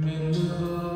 Yeah.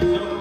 Thank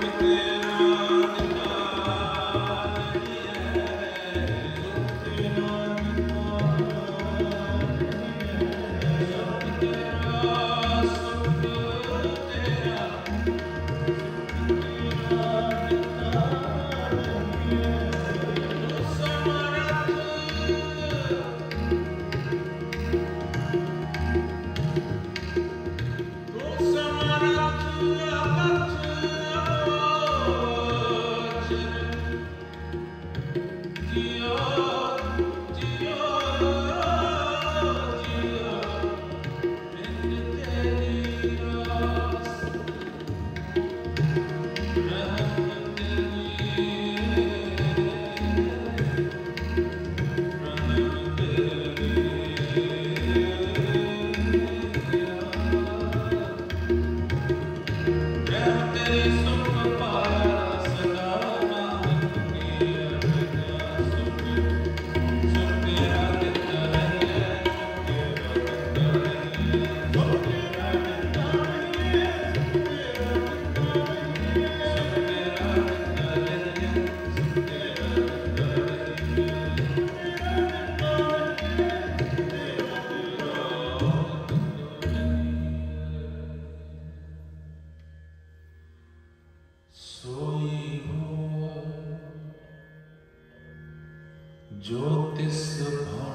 Lord.